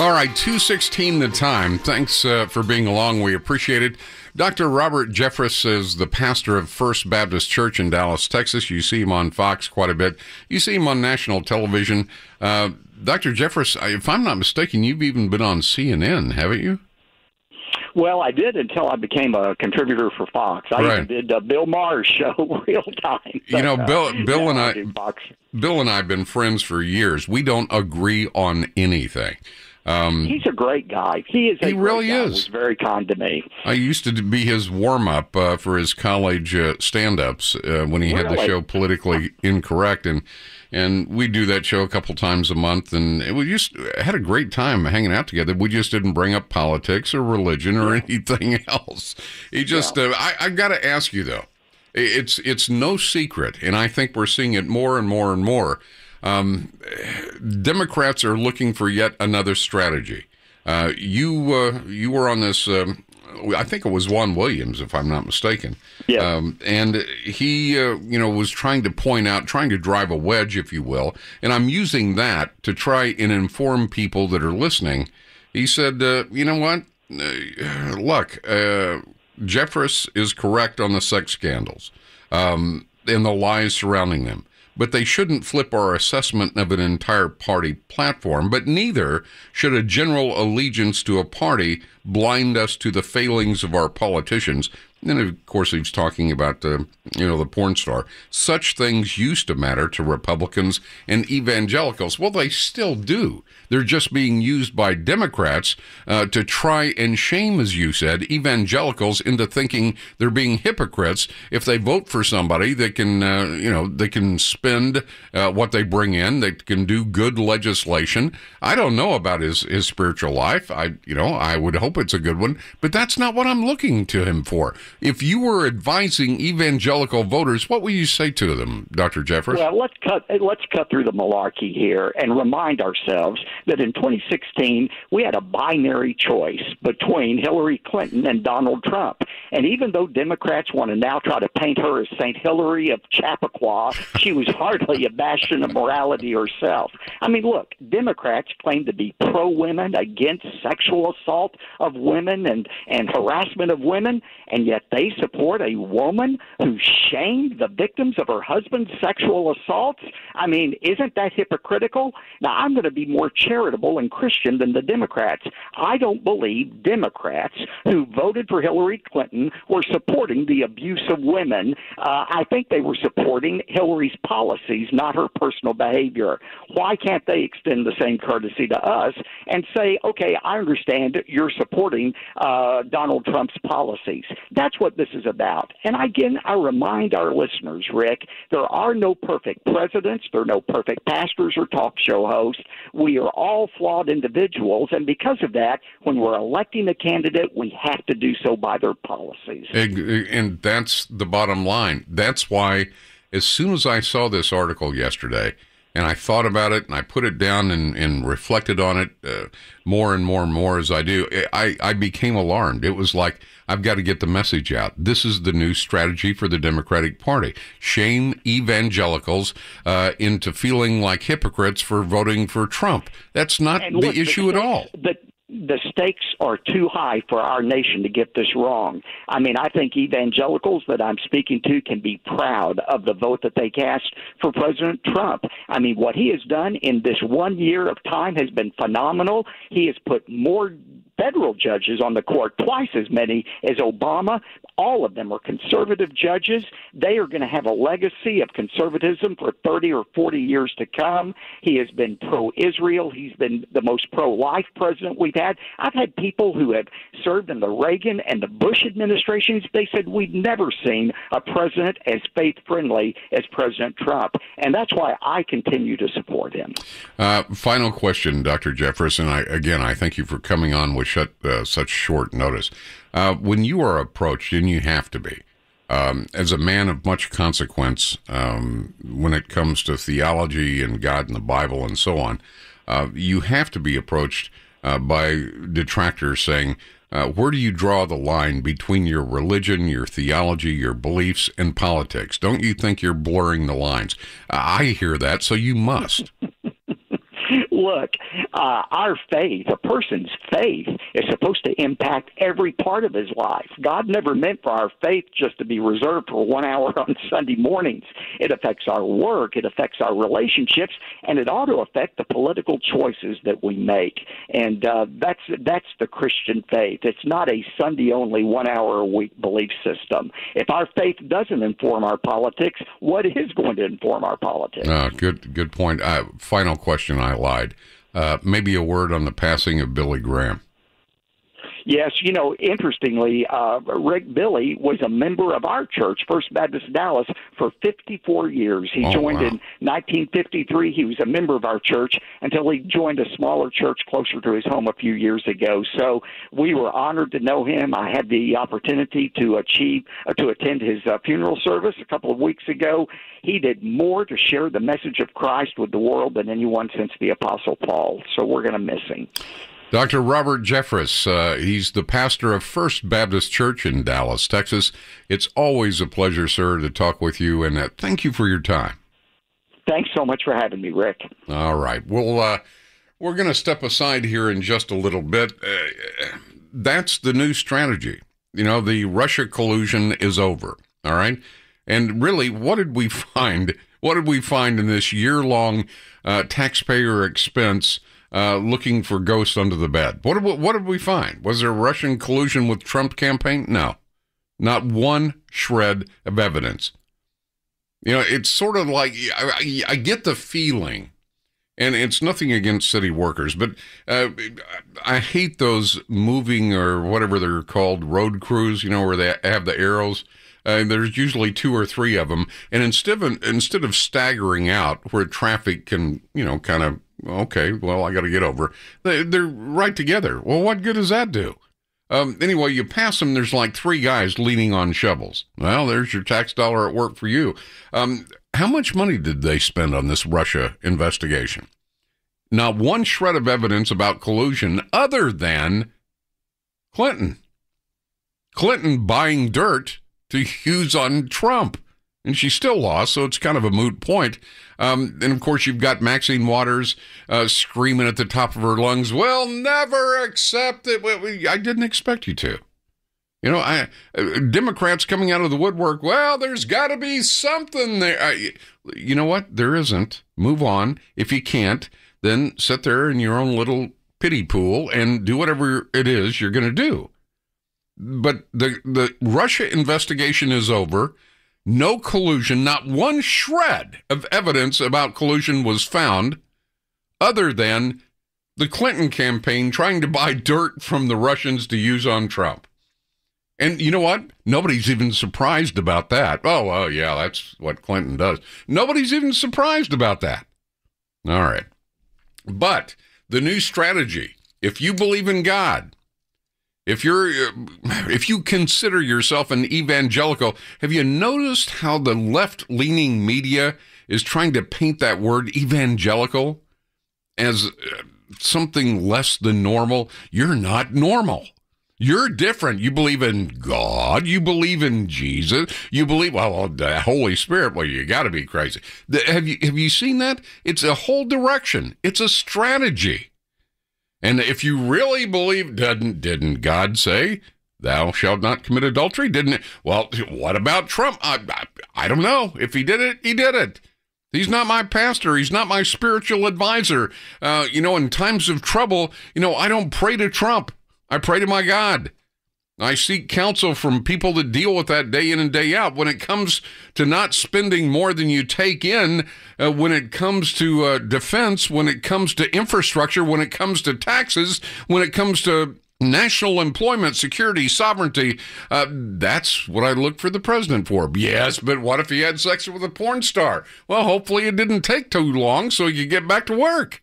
All right, 216 the time. Thanks uh, for being along. We appreciate it. Dr. Robert Jeffress is the pastor of First Baptist Church in Dallas, Texas. You see him on Fox quite a bit. You see him on national television. Uh, Dr. Jeffress, if I'm not mistaken, you've even been on CNN, haven't you? Well, I did until I became a contributor for Fox. I right. even did uh, Bill Maher's show real time. you know, Bill, Bill and I, Bill and I have been friends for years. We don't agree on anything. Um, He's a great guy. He is. he really is. Was very kind to me. I used to be his warm up uh, for his college uh, stand ups uh, when he really? had the show Politically Incorrect, and and we do that show a couple times a month, and we just had a great time hanging out together. We just didn't bring up politics or religion or yeah. anything else. He just. Yeah. Uh, I, I've got to ask you though. It's it's no secret, and I think we're seeing it more and more and more um, Democrats are looking for yet another strategy. Uh, you uh, you were on this. Um, I think it was Juan Williams, if I'm not mistaken. Yeah. Um, and he, uh, you know, was trying to point out, trying to drive a wedge, if you will. And I'm using that to try and inform people that are listening. He said, uh, you know what? Uh, look, uh, Jeffress is correct on the sex scandals um, and the lies surrounding them but they shouldn't flip our assessment of an entire party platform. But neither should a general allegiance to a party blind us to the failings of our politicians. And of course, he's talking about the, you know, the porn star. Such things used to matter to Republicans and evangelicals. Well, they still do. They're just being used by Democrats uh, to try and shame, as you said, evangelicals into thinking they're being hypocrites if they vote for somebody that can, uh, you know, they can spend uh, what they bring in, they can do good legislation. I don't know about his his spiritual life. I, you know, I would hope it's a good one, but that's not what I'm looking to him for. If you were advising evangelical voters, what would you say to them, Dr. Jeffress? Well, let's cut let's cut through the malarkey here and remind ourselves that in 2016 we had a binary choice between Hillary Clinton and Donald Trump. And even though Democrats want to now try to paint her as St. Hillary of Chappaqua, she was hardly a bastion of morality herself. I mean, look, Democrats claim to be pro women, against sexual assault of women and, and harassment of women, and yet they support a woman who shamed the victims of her husband's sexual assaults. I mean, isn't that hypocritical? Now, I'm going to be more charitable and Christian than the Democrats. I don't believe Democrats who voted for Hillary Clinton were supporting the abuse of women. Uh, I think they were supporting Hillary's policies, not her personal behavior. Why can't they extend the same courtesy to us and say, okay, I understand you're supporting uh, Donald Trump's policies? That's what this is about. And again, I remind our listeners, Rick, there are no perfect presidents, there are no perfect pastors or talk show hosts. We are all flawed individuals, and because of that, when we're electing a candidate, we have to do so by their policies. And that's the bottom line. That's why, as soon as I saw this article yesterday, and I thought about it and I put it down and, and reflected on it uh, more and more and more as I do, I, I became alarmed. It was like, I've got to get the message out. This is the new strategy for the Democratic Party. Shame evangelicals uh, into feeling like hypocrites for voting for Trump. That's not the issue the, at all. The, the stakes are too high for our nation to get this wrong. I mean, I think evangelicals that I'm speaking to can be proud of the vote that they cast for President Trump. I mean, what he has done in this one year of time has been phenomenal. He has put more federal judges on the court, twice as many as Obama. All of them are conservative judges. They are going to have a legacy of conservatism for 30 or 40 years to come. He has been pro Israel. He's been the most pro life president we've had. I've had people who have served in the Reagan and the Bush administrations. They said, We've never seen a president as faith friendly as President Trump. And that's why I continue to support him. Uh, final question, Dr. Jeffress. I, again, I thank you for coming on with uh, such short notice. Uh, when you are approached, and you have to be, um, as a man of much consequence um, when it comes to theology and God and the Bible and so on, uh, you have to be approached uh, by detractors saying, uh, where do you draw the line between your religion, your theology, your beliefs, and politics? Don't you think you're blurring the lines? I hear that, so you must. Look, uh, our faith, a person's faith, is supposed to impact every part of his life. God never meant for our faith just to be reserved for one hour on Sunday mornings. It affects our work, it affects our relationships, and it ought to affect the political choices that we make. And uh, that's that's the Christian faith. It's not a Sunday only, one hour a week belief system. If our faith doesn't inform our politics, what is going to inform our politics? Uh, good, good point. Uh, final question. I lied. Uh, maybe a word on the passing of Billy Graham. Yes, you know, interestingly, uh, Rick Billy was a member of our church, First Baptist Dallas, for 54 years. He oh, joined wow. in 1953. He was a member of our church until he joined a smaller church closer to his home a few years ago. So we were honored to know him. I had the opportunity to achieve uh, to attend his uh, funeral service a couple of weeks ago. He did more to share the message of Christ with the world than anyone since the Apostle Paul. So we're going to miss him. Dr. Robert Jeffress, uh, he's the pastor of First Baptist Church in Dallas, Texas. It's always a pleasure, sir, to talk with you, and uh, thank you for your time. Thanks so much for having me, Rick. All right. Well, uh, we're going to step aside here in just a little bit. Uh, that's the new strategy. You know, the Russia collusion is over. All right. And really, what did we find? What did we find in this year long uh, taxpayer expense? Uh, looking for ghosts under the bed. What did, what did we find? Was there Russian collusion with Trump campaign? No, not one shred of evidence. You know, it's sort of like I, I get the feeling, and it's nothing against city workers, but uh, I hate those moving or whatever they're called road crews. You know, where they have the arrows. Uh, there's usually two or three of them, and instead of instead of staggering out where traffic can, you know, kind of okay, well, I got to get over. They, they're right together. Well, what good does that do? Um, anyway, you pass them, there's like three guys leaning on shovels. Well, there's your tax dollar at work for you. Um, how much money did they spend on this Russia investigation? Not one shred of evidence about collusion other than Clinton. Clinton buying dirt to use on Trump and she still lost, so it's kind of a moot point. Um, and of course, you've got Maxine Waters uh, screaming at the top of her lungs, "We'll never accept it." I didn't expect you to. You know, I, uh, Democrats coming out of the woodwork. Well, there's got to be something there. I, you know what? There isn't. Move on. If you can't, then sit there in your own little pity pool and do whatever it is you're going to do. But the the Russia investigation is over. No collusion, not one shred of evidence about collusion was found other than the Clinton campaign trying to buy dirt from the Russians to use on Trump. And you know what? Nobody's even surprised about that. Oh, oh yeah, that's what Clinton does. Nobody's even surprised about that. All right. But the new strategy, if you believe in God, if you're if you consider yourself an evangelical, have you noticed how the left-leaning media is trying to paint that word evangelical as uh, something less than normal? You're not normal. You're different. You believe in God. You believe in Jesus. You believe well the Holy Spirit. Well, you got to be crazy. The, have you have you seen that? It's a whole direction. It's a strategy. And if you really believe, didn't didn't God say, "Thou shalt not commit adultery"? Didn't it? Well, what about Trump? I, I, I don't know. If he did it, he did it. He's not my pastor. He's not my spiritual advisor. Uh, you know, in times of trouble, you know, I don't pray to Trump. I pray to my God. I seek counsel from people that deal with that day in and day out. When it comes to not spending more than you take in, uh, when it comes to uh, defense, when it comes to infrastructure, when it comes to taxes, when it comes to national employment, security, sovereignty, uh, that's what I look for the president for. Yes, but what if he had sex with a porn star? Well, hopefully it didn't take too long so you get back to work.